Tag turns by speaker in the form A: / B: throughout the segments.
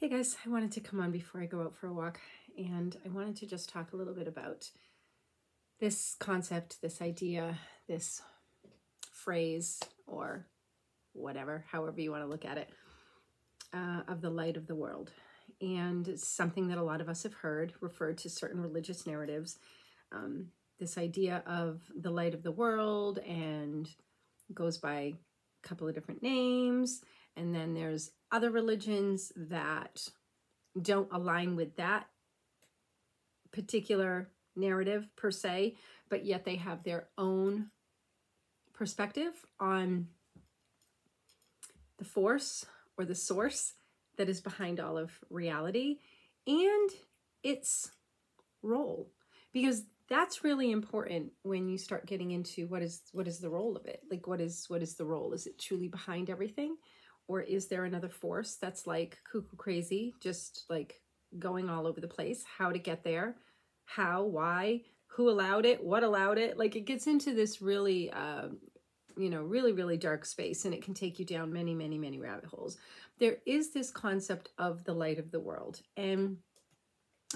A: Hey guys, I wanted to come on before I go out for a walk and I wanted to just talk a little bit about this concept, this idea, this phrase, or whatever, however you want to look at it, uh, of the light of the world. And it's something that a lot of us have heard referred to certain religious narratives. Um, this idea of the light of the world and goes by a couple of different names. And then there's other religions that don't align with that particular narrative per se, but yet they have their own perspective on the force or the source that is behind all of reality and its role. Because that's really important when you start getting into what is what is the role of it? Like what is what is the role? Is it truly behind everything or is there another force that's like cuckoo crazy, just like going all over the place? How to get there? How? Why? Who allowed it? What allowed it? Like it gets into this really, uh, you know, really, really dark space and it can take you down many, many, many rabbit holes. There is this concept of the light of the world. And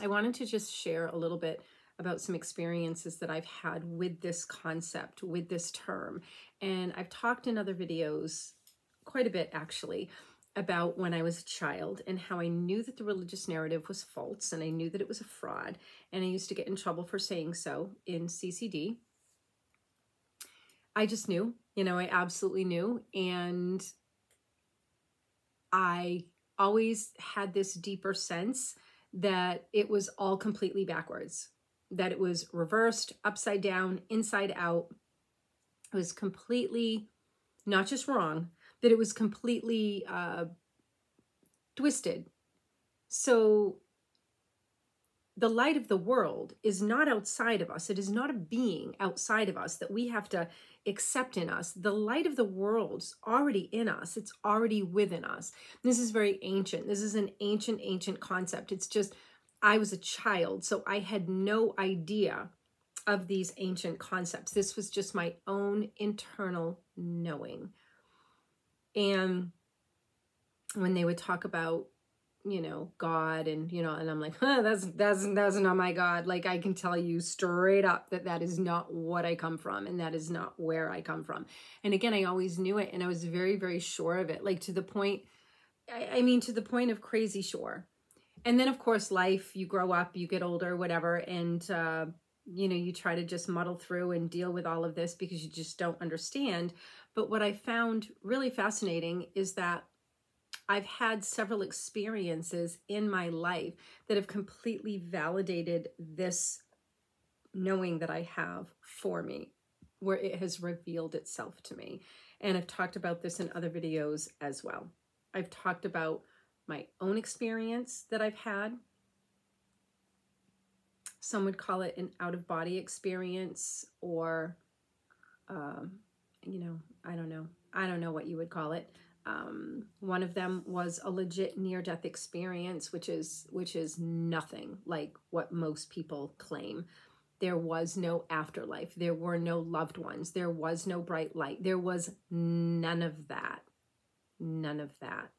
A: I wanted to just share a little bit about some experiences that I've had with this concept, with this term. And I've talked in other videos quite a bit actually about when I was a child and how I knew that the religious narrative was false and I knew that it was a fraud. And I used to get in trouble for saying so in CCD. I just knew, you know, I absolutely knew. And I always had this deeper sense that it was all completely backwards, that it was reversed, upside down, inside out. It was completely not just wrong, that it was completely uh, twisted. So the light of the world is not outside of us. It is not a being outside of us that we have to accept in us. The light of the world's already in us. It's already within us. This is very ancient. This is an ancient, ancient concept. It's just, I was a child, so I had no idea of these ancient concepts. This was just my own internal knowing. And when they would talk about, you know, God and, you know, and I'm like, huh, that's, that's, that's not my God. Like I can tell you straight up that that is not what I come from and that is not where I come from. And again, I always knew it and I was very, very sure of it. Like to the point, I, I mean, to the point of crazy sure. And then of course, life, you grow up, you get older, whatever. And, uh, you know, you try to just muddle through and deal with all of this because you just don't understand. But what I found really fascinating is that I've had several experiences in my life that have completely validated this knowing that I have for me, where it has revealed itself to me. And I've talked about this in other videos as well. I've talked about my own experience that I've had. Some would call it an out of body experience or um, you know, I don't know. I don't know what you would call it. Um, one of them was a legit near-death experience, which is which is nothing like what most people claim. There was no afterlife. There were no loved ones. There was no bright light. There was none of that. None of that.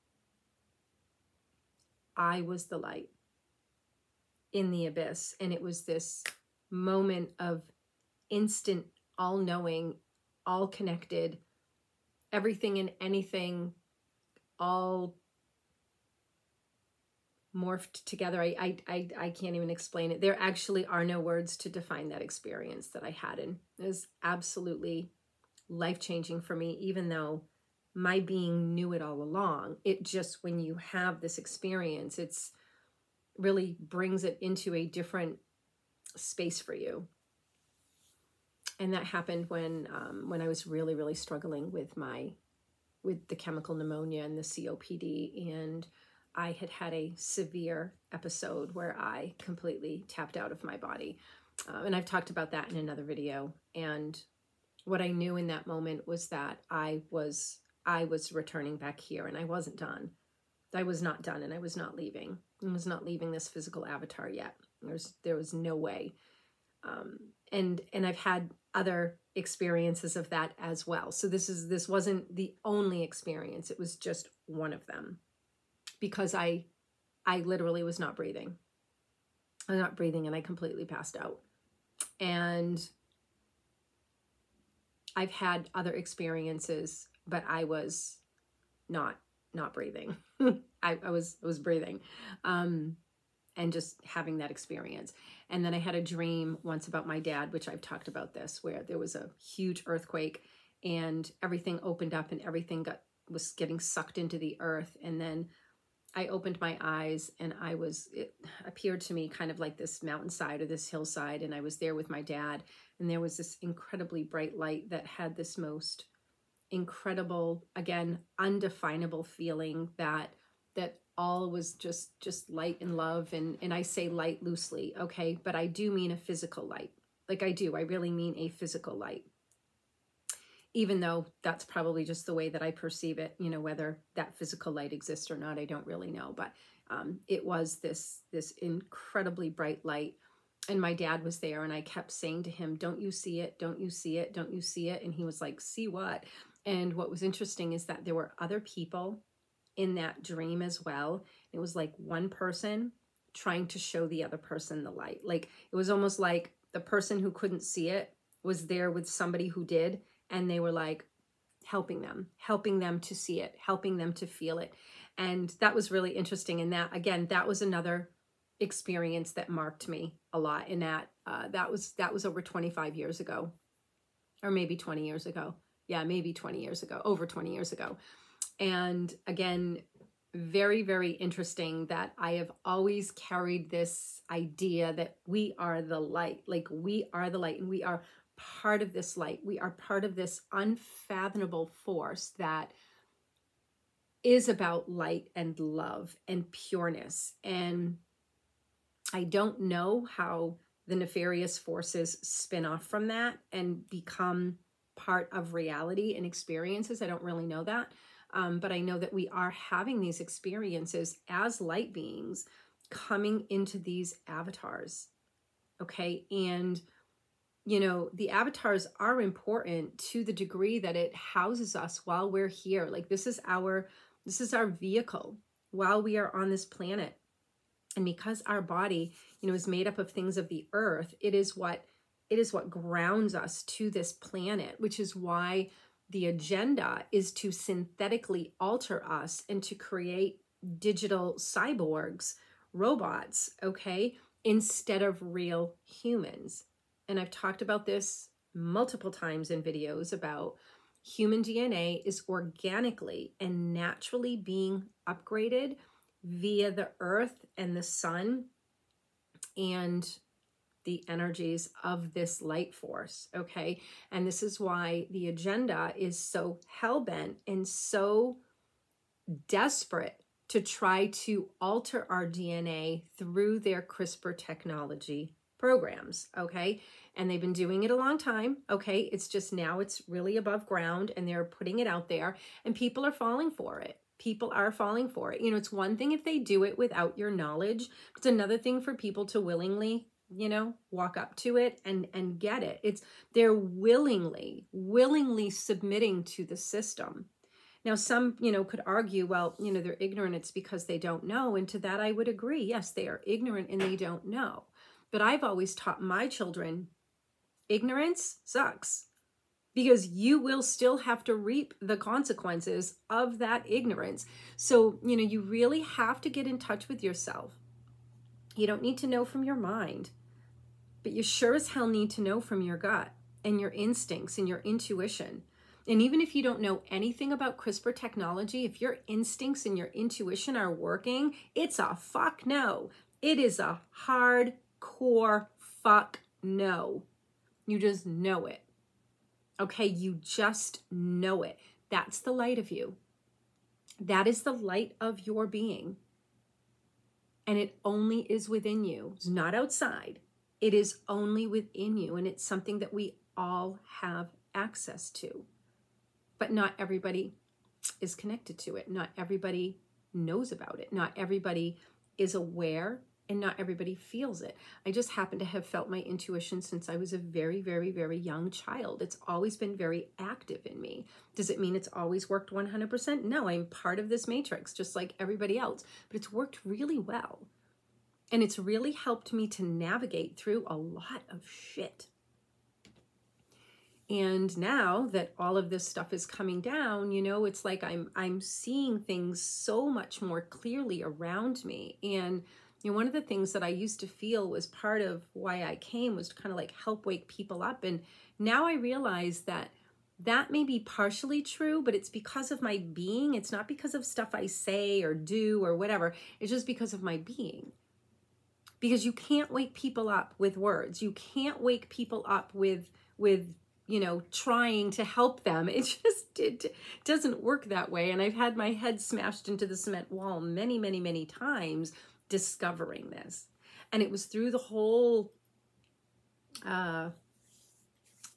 A: I was the light in the abyss. And it was this moment of instant all knowing all connected, everything and anything all morphed together. I, I, I, I can't even explain it. There actually are no words to define that experience that I had. And it was absolutely life-changing for me, even though my being knew it all along. It just, when you have this experience, it's really brings it into a different space for you and that happened when um, when I was really really struggling with my with the chemical pneumonia and the COPD and I had had a severe episode where I completely tapped out of my body. Um, and I've talked about that in another video. And what I knew in that moment was that I was I was returning back here and I wasn't done. I was not done and I was not leaving. I was not leaving this physical avatar yet. There's there was no way um, and and I've had other experiences of that as well. So this is this wasn't the only experience. It was just one of them. Because I I literally was not breathing. I'm not breathing and I completely passed out. And I've had other experiences, but I was not not breathing. I, I was I was breathing. Um and just having that experience. And then I had a dream once about my dad, which I've talked about this, where there was a huge earthquake and everything opened up and everything got was getting sucked into the earth and then I opened my eyes and I was, it appeared to me kind of like this mountainside or this hillside. And I was there with my dad. And there was this incredibly bright light that had this most incredible, again, undefinable feeling that, that all was just, just light and love. And, and I say light loosely. Okay. But I do mean a physical light. Like I do, I really mean a physical light even though that's probably just the way that I perceive it, you know, whether that physical light exists or not, I don't really know. But um, it was this this incredibly bright light, and my dad was there, and I kept saying to him, "Don't you see it? Don't you see it? Don't you see it?" And he was like, "See what?" And what was interesting is that there were other people in that dream as well. It was like one person trying to show the other person the light. Like it was almost like the person who couldn't see it was there with somebody who did and they were like helping them, helping them to see it, helping them to feel it. And that was really interesting. And that, again, that was another experience that marked me a lot in that uh, that was that was over 25 years ago or maybe 20 years ago yeah maybe 20 years ago over 20 years ago and again very very interesting that i have always carried this idea that we are the light like we are the light and we are part of this light. We are part of this unfathomable force that is about light and love and pureness. And I don't know how the nefarious forces spin off from that and become part of reality and experiences. I don't really know that. Um, but I know that we are having these experiences as light beings coming into these avatars. Okay. And you know, the avatars are important to the degree that it houses us while we're here. Like this is our this is our vehicle while we are on this planet. And because our body, you know, is made up of things of the earth, it is what it is what grounds us to this planet, which is why the agenda is to synthetically alter us and to create digital cyborgs, robots, okay, instead of real humans. And I've talked about this multiple times in videos about human DNA is organically and naturally being upgraded via the earth and the sun and the energies of this light force. Okay. And this is why the agenda is so hell bent and so desperate to try to alter our DNA through their CRISPR technology programs, okay? And they've been doing it a long time, okay? It's just now it's really above ground and they're putting it out there and people are falling for it. People are falling for it. You know, it's one thing if they do it without your knowledge. It's another thing for people to willingly you know walk up to it and and get it. It's they're willingly willingly submitting to the system. Now some you know could argue well you know they're ignorant it's because they don't know and to that i would agree. Yes they are ignorant and they don't know. But I've always taught my children ignorance sucks because you will still have to reap the consequences of that ignorance. So, you know, you really have to get in touch with yourself. You don't need to know from your mind, but you sure as hell need to know from your gut and your instincts and your intuition. And even if you don't know anything about CRISPR technology, if your instincts and your intuition are working, it's a fuck no. It is a hardcore fuck no. You just know it. Okay, you just know it. That's the light of you. That is the light of your being. And it only is within you. It's not outside. It is only within you. And it's something that we all have access to. But not everybody is connected to it. Not everybody knows about it. Not everybody is aware and not everybody feels it. I just happen to have felt my intuition since I was a very, very, very young child. It's always been very active in me. Does it mean it's always worked 100%? No, I'm part of this matrix just like everybody else, but it's worked really well. And it's really helped me to navigate through a lot of shit. And now that all of this stuff is coming down, you know, it's like I'm I'm seeing things so much more clearly around me. And you know, one of the things that I used to feel was part of why I came was to kind of like help wake people up. And now I realize that that may be partially true, but it's because of my being. It's not because of stuff I say or do or whatever. It's just because of my being. Because you can't wake people up with words. You can't wake people up with with you know trying to help them it just it doesn't work that way and i've had my head smashed into the cement wall many many many times discovering this. And it was through the whole uh,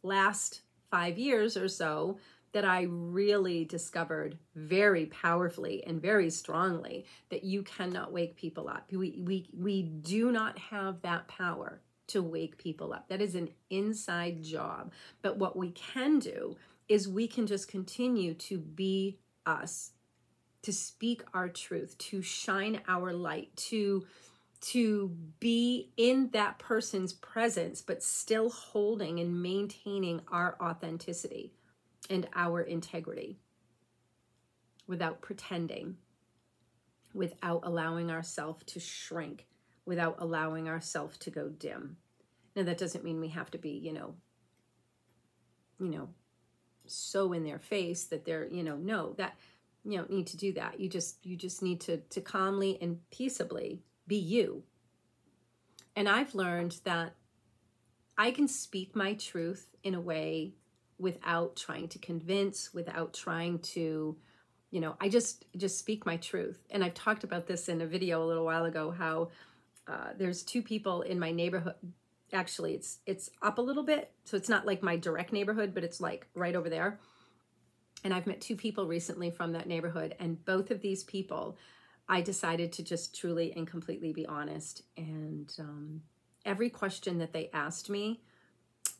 A: last five years or so that I really discovered very powerfully and very strongly that you cannot wake people up. We, we, we do not have that power to wake people up. That is an inside job. But what we can do is we can just continue to be us to speak our truth, to shine our light, to to be in that person's presence but still holding and maintaining our authenticity and our integrity without pretending, without allowing ourselves to shrink, without allowing ourselves to go dim. Now that doesn't mean we have to be, you know, you know, so in their face that they're, you know, no, that you don't need to do that. You just you just need to to calmly and peaceably be you. And I've learned that I can speak my truth in a way without trying to convince, without trying to, you know, I just just speak my truth. And I've talked about this in a video a little while ago how uh, there's two people in my neighborhood. Actually, it's it's up a little bit, so it's not like my direct neighborhood, but it's like right over there and I've met two people recently from that neighborhood, and both of these people, I decided to just truly and completely be honest. And um, every question that they asked me,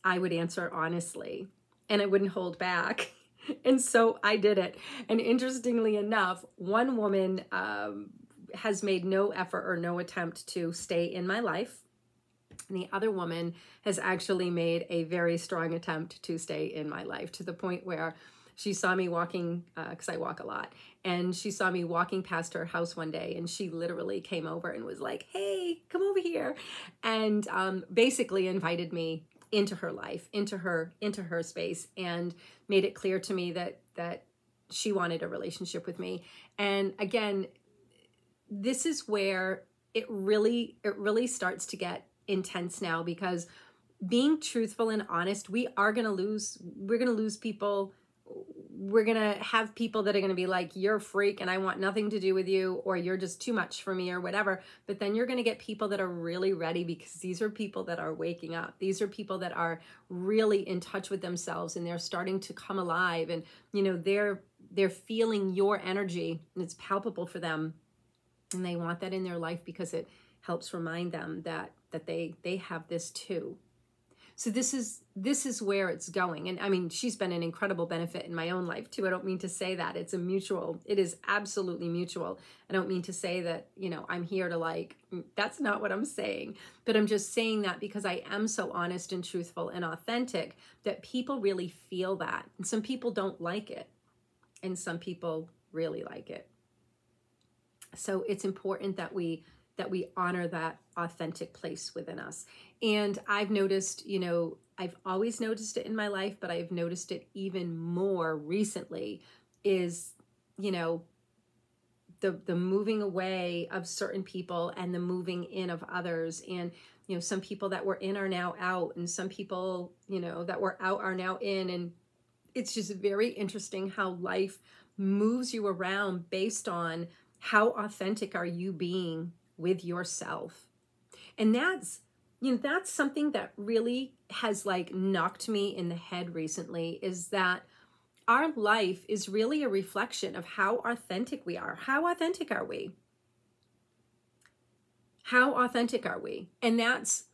A: I would answer honestly, and I wouldn't hold back. and so I did it. And interestingly enough, one woman um, has made no effort or no attempt to stay in my life. And the other woman has actually made a very strong attempt to stay in my life to the point where she saw me walking because uh, I walk a lot, and she saw me walking past her house one day, and she literally came over and was like, "Hey, come over here," and um, basically invited me into her life, into her into her space, and made it clear to me that that she wanted a relationship with me. And again, this is where it really it really starts to get intense now because being truthful and honest, we are going to lose we're going to lose people we're going to have people that are going to be like, you're a freak and I want nothing to do with you, or you're just too much for me, or whatever. But then you're going to get people that are really ready because these are people that are waking up. These are people that are really in touch with themselves and they're starting to come alive and, you know, they're, they're feeling your energy and it's palpable for them. And they want that in their life because it helps remind them that, that they, they have this too so this is this is where it's going. And I mean, she's been an incredible benefit in my own life too. I don't mean to say that. It's a mutual. It is absolutely mutual. I don't mean to say that, you know, I'm here to like mm, that's not what I'm saying. But I'm just saying that because I am so honest and truthful and authentic that people really feel that. And some people don't like it. And some people really like it. So it's important that we that we honor that authentic place within us. And I've noticed, you know, I've always noticed it in my life, but I've noticed it even more recently is, you know, the the moving away of certain people and the moving in of others and you know some people that were in are now out and some people you know that were out are now in and it's just very interesting how life moves you around based on how authentic are you being with yourself. And that's you know that's something that really has like knocked me in the head recently is that our life is really a reflection of how authentic we are. How authentic are we? How authentic are we? And that's,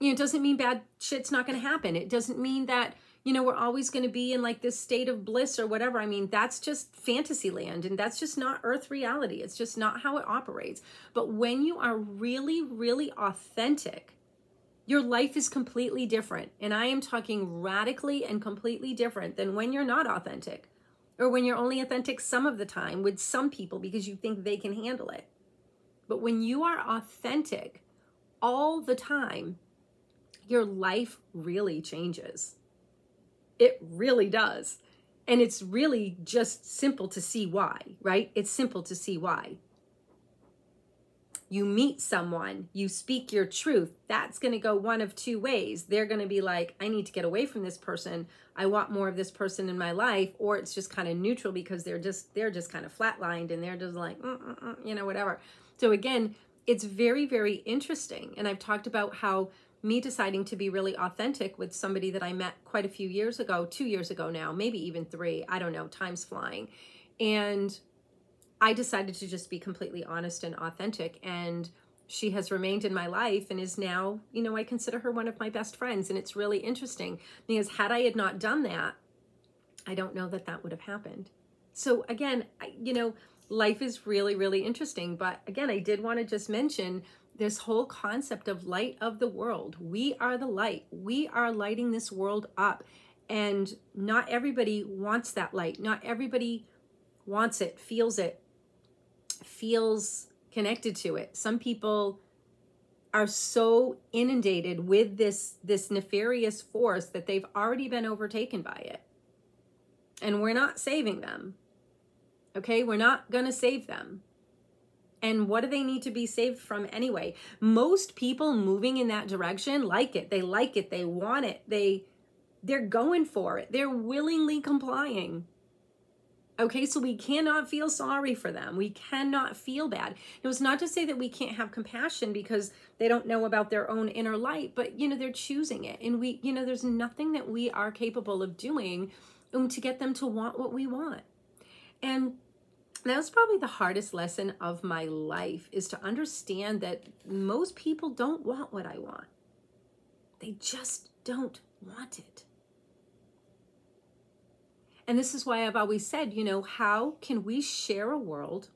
A: you know, it doesn't mean bad shit's not going to happen. It doesn't mean that, you know, we're always going to be in like this state of bliss or whatever. I mean, that's just fantasy land and that's just not earth reality. It's just not how it operates. But when you are really, really authentic, your life is completely different. And I am talking radically and completely different than when you're not authentic or when you're only authentic some of the time with some people because you think they can handle it. But when you are authentic all the time, your life really changes. It really does. And it's really just simple to see why, right? It's simple to see why. You meet someone, you speak your truth. That's going to go one of two ways. They're going to be like, I need to get away from this person. I want more of this person in my life, or it's just kind of neutral because they're just they're just kind of flatlined and they're just like, mm, mm, mm, you know, whatever. So again, it's very, very interesting. And I've talked about how me deciding to be really authentic with somebody that I met quite a few years ago, two years ago now, maybe even three, I don't know, time's flying. And I decided to just be completely honest and authentic. And she has remained in my life and is now, you know, I consider her one of my best friends. And it's really interesting because had I had not done that, I don't know that that would have happened. So again, I, you know, life is really, really interesting. But again, I did want to just mention this whole concept of light of the world. We are the light. We are lighting this world up. And not everybody wants that light. Not everybody wants it, feels it, feels connected to it. Some people are so inundated with this this nefarious force that they've already been overtaken by it. And we're not saving them. Okay? We're not going to save them. And what do they need to be saved from anyway? Most people moving in that direction like it. They like it. They want it. They they're going for it. They're willingly complying. Okay, so we cannot feel sorry for them. We cannot feel bad. It was not to say that we can't have compassion because they don't know about their own inner light, but you know, they're choosing it. And we, you know, there's nothing that we are capable of doing to get them to want what we want. And that was probably the hardest lesson of my life is to understand that most people don't want what I want. They just don't want it. And this is why I've always said, you know, how can we share a world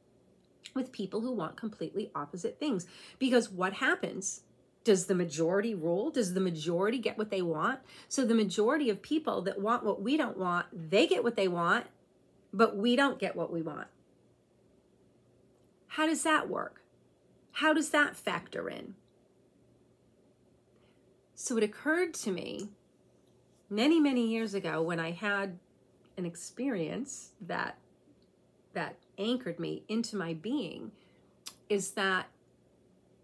A: with people who want completely opposite things? Because what happens? Does the majority rule? Does the majority get what they want? So the majority of people that want what we don't want, they get what they want, but we don't get what we want. How does that work? How does that factor in? So it occurred to me many, many years ago when I had an experience that that anchored me into my being is that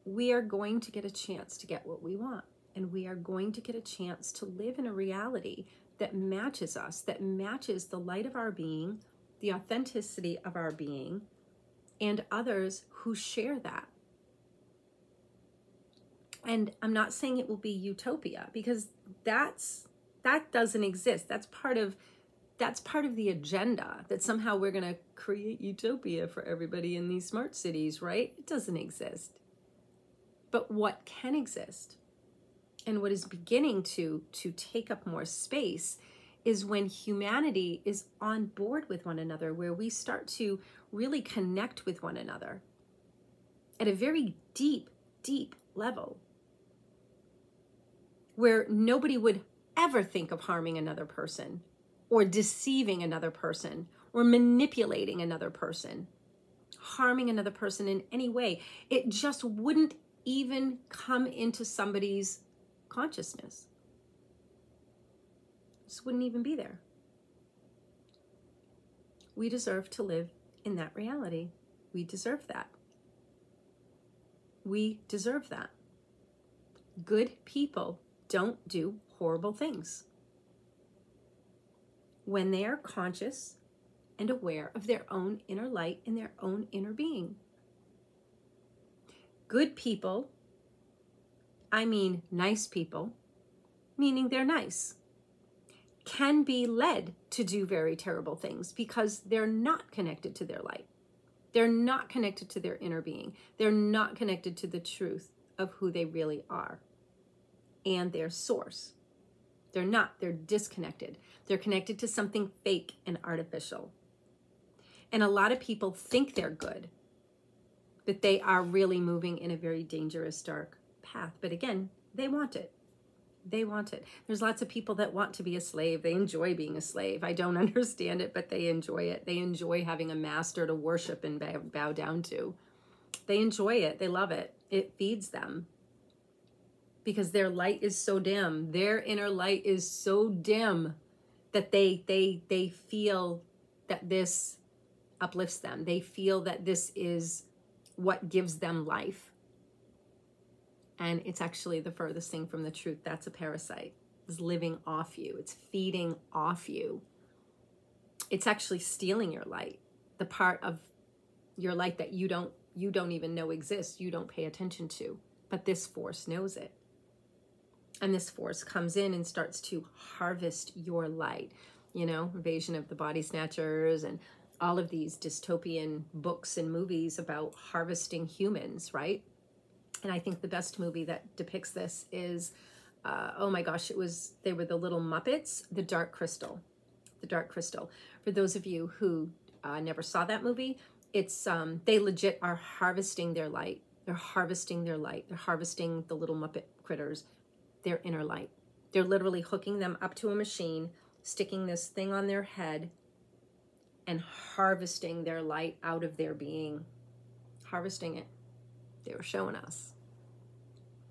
A: we are going to get a chance to get what we want and we are going to get a chance to live in a reality that matches us that matches the light of our being the authenticity of our being and others who share that and i'm not saying it will be utopia because that's that doesn't exist that's part of that's part of the agenda that somehow we're going to create utopia for everybody in these smart cities, right? It doesn't exist. But what can exist and what is beginning to to take up more space is when humanity is on board with one another where we start to really connect with one another at a very deep deep level where nobody would ever think of harming another person or deceiving another person or manipulating another person, harming another person in any way. It just wouldn't even come into somebody's consciousness. This wouldn't even be there. We deserve to live in that reality. We deserve that. We deserve that. Good people don't do horrible things when they are conscious and aware of their own inner light and their own inner being. Good people, I mean nice people, meaning they're nice, can be led to do very terrible things because they're not connected to their light. They're not connected to their inner being. They're not connected to the truth of who they really are and their source. They're not, they're disconnected. They're connected to something fake and artificial. And a lot of people think they're good, but they are really moving in a very dangerous, dark path. But again, they want it. They want it. There's lots of people that want to be a slave. They enjoy being a slave. I don't understand it, but they enjoy it. They enjoy having a master to worship and bow, down to. They enjoy it. They love it. It feeds them because their light is so dim. Their inner light is so dim that they they they feel that this uplifts them. They feel that this is what gives them life. And it's actually the furthest thing from the truth. That's a parasite. Is living off you. It's feeding off you. It's actually stealing your light. The part of your light that you don't you don't even know exists, you don't pay attention to. But this force knows it. And this force comes in and starts to harvest your light. You know, Invasion of the Body Snatchers and all of these dystopian books and movies about harvesting humans, right? And I think the best movie that depicts this is, uh, oh my gosh, it was, they were the little Muppets, The Dark Crystal. The Dark Crystal. For those of you who uh, never saw that movie, it's, um, they legit are harvesting their light. They're harvesting their light. They're harvesting the little Muppet critters their inner light. They're literally hooking them up to a machine, sticking this thing on their head, and harvesting their light out of their being. Harvesting it. They were showing us.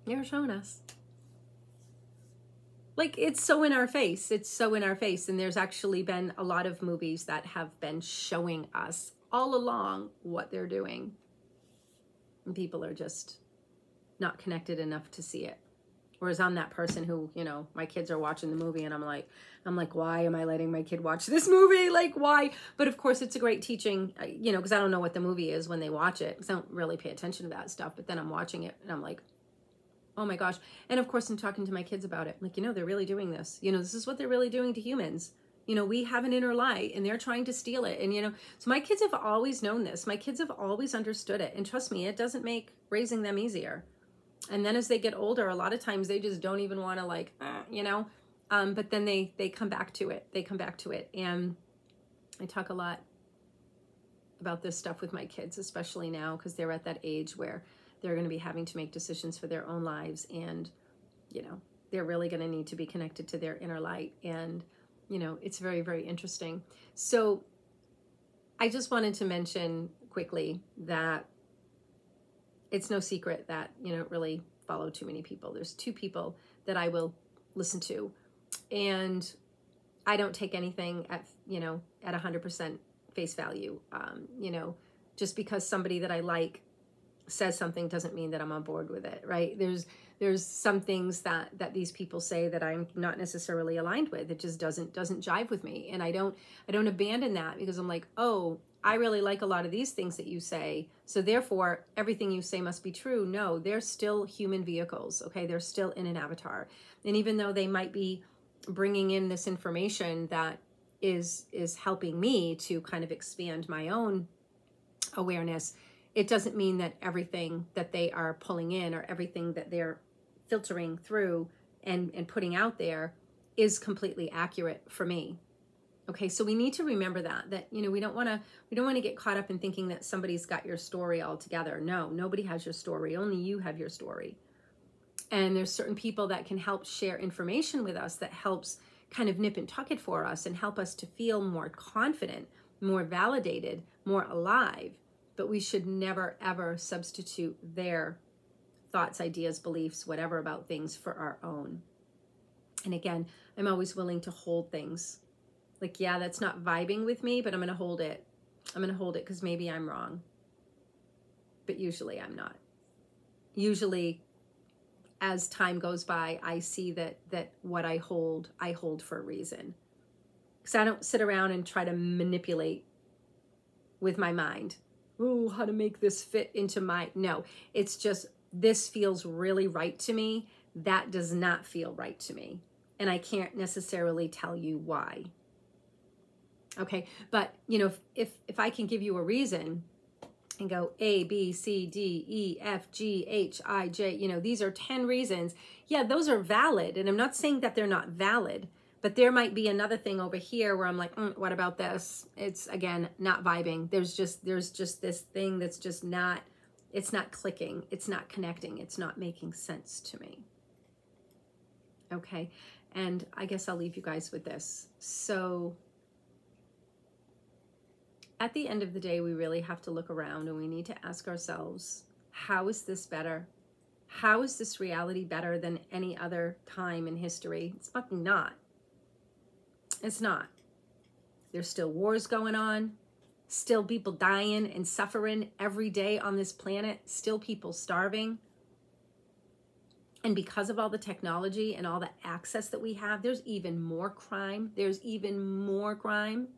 A: They were showing us. Like, it's so in our face. It's so in our face. And there's actually been a lot of movies that have been showing us all along what they're doing. And people are just not connected enough to see it. Whereas I'm that person who, you know, my kids are watching the movie and I'm like, I'm like, why am I letting my kid watch this movie? Like, why? But of course, it's a great teaching, uh, you know, because I don't know what the movie is when they watch it because I don't really pay attention to that stuff. But then I'm watching it and I'm like, oh my gosh. And of course, I'm talking to my kids about it. Like, you know, they're really doing this. You know, this is what they're really doing to humans. You know, we have an inner light and they're trying to steal it. And, you know, so my kids have always known this. My kids have always understood it. And trust me, it doesn't make raising them easier and then as they get older a lot of times they just don't even want to like uh, you know? Um, but then they they come back to it. They come back to it. And i talk a lot about this stuff with my kids especially now because they're at that age where they're going to be having to make decisions for their own lives and you know they're really going to need to be connected to their inner light. And you know it's very very interesting. So i just wanted to mention quickly that it's no secret that you know really follow too many people. There's two people that I will listen to, and I don't take anything at you know at hundred percent face value. Um, you know, just because somebody that I like says something doesn't mean that I'm on board with it, right? There's there's some things that that these people say that I'm not necessarily aligned with. It just doesn't doesn't jive with me, and I don't I don't abandon that because I'm like, oh, I really like a lot of these things that you say. So therefore, everything you say must be true. No, they're still human vehicles. Okay, they're still in an avatar, and even though they might be bringing in this information that is is helping me to kind of expand my own awareness it doesn't mean that everything that they are pulling in or everything that they're filtering through and and putting out there is completely accurate for me. Okay so we need to remember that that you know we don't want to we don't want to get caught up in thinking that somebody's got your story all together no nobody has your story. Only you have your story. And there's certain people that can help share information with us that helps kind of nip and tuck it for us and help us to feel more confident more validated more alive. But we should never ever substitute their thoughts, ideas, beliefs, whatever about things for our own. And again, I'm always willing to hold things. Like, yeah, that's not vibing with me, but I'm going to hold it. I'm going to hold it because maybe I'm wrong. But usually I'm not. Usually, as time goes by, I see that that what I hold, I hold for a reason. Because I don't sit around and try to manipulate with my mind oh, how to make this fit into my. No, it's just this feels really right to me. That does not feel right to me. And I can't necessarily tell you why. Okay, but you know, if if, if I can give you a reason and go A, B, C, D, E, F, G, H, I, J, you know, these are 10 reasons. Yeah, those are valid. And I'm not saying that they're not valid, but there might be another thing over here where I'm like, mm, what about this? It's again, not vibing. There's just, there's just this thing that's just not, it's not clicking. It's not connecting. It's not making sense to me. Okay. And I guess I'll leave you guys with this. So at the end of the day, we really have to look around and we need to ask ourselves, how is this better? How is this reality better than any other time in history? It's fucking not. It's not. There's still wars going on, still people dying and suffering every day on this planet, still people starving. And because of all the technology and all the access that we have, there's even more crime. There's even more crime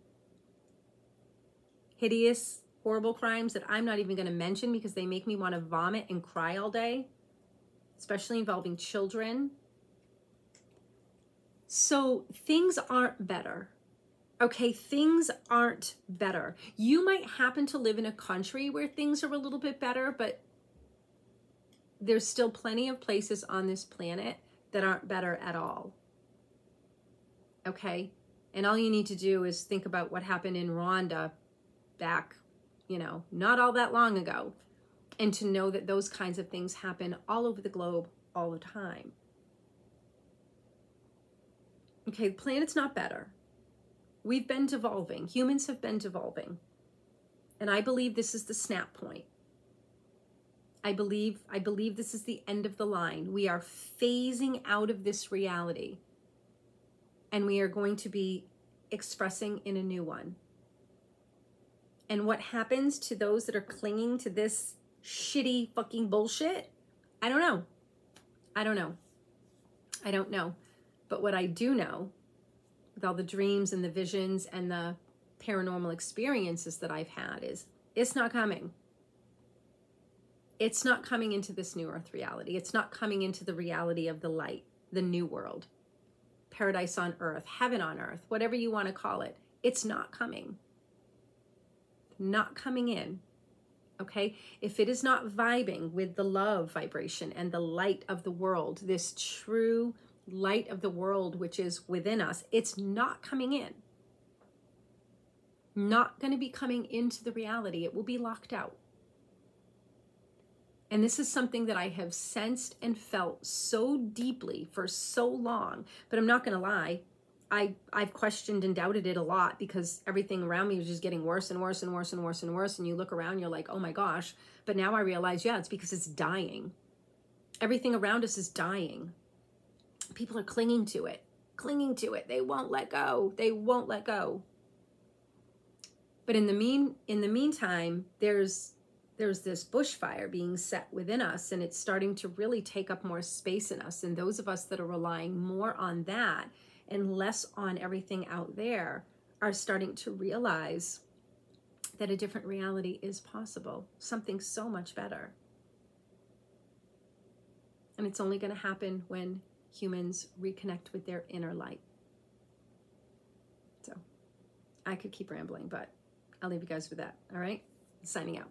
A: hideous, horrible crimes that I'm not even going to mention because they make me want to vomit and cry all day, especially involving children. So things aren't better. Okay, things aren't better. You might happen to live in a country where things are a little bit better, but there's still plenty of places on this planet that aren't better at all. Okay? And all you need to do is think about what happened in Rwanda back, you know, not all that long ago. And to know that those kinds of things happen all over the globe all the time. Okay, the planet's not better. We've been devolving. Humans have been devolving. And I believe this is the snap point. I believe I believe this is the end of the line. We are phasing out of this reality. And we are going to be expressing in a new one and what happens to those that are clinging to this shitty fucking bullshit, I don't know. I don't know. I don't know. But what I do know, with all the dreams and the visions and the paranormal experiences that I've had, is it's not coming. It's not coming into this new earth reality. It's not coming into the reality of the light, the new world, paradise on earth, heaven on earth, whatever you want to call it. It's not coming not coming in, okay? If it is not vibing with the love vibration and the light of the world, this true light of the world which is within us, it's not coming in. Not going to be coming into the reality. It will be locked out. And this is something that I have sensed and felt so deeply for so long. But I'm not going to lie, I I've questioned and doubted it a lot because everything around me was just getting worse and worse and worse and worse and worse and you look around you're like, "Oh my gosh." But now I realize, yeah, it's because it's dying. Everything around us is dying. People are clinging to it. Clinging to it. They won't let go. They won't let go. But in the mean in the meantime, there's there's this bushfire being set within us and it's starting to really take up more space in us and those of us that are relying more on that and less on everything out there are starting to realize that a different reality is possible, something so much better. And it's only going to happen when humans reconnect with their inner light. So I could keep rambling, but I'll leave you guys with that. All right? Signing out.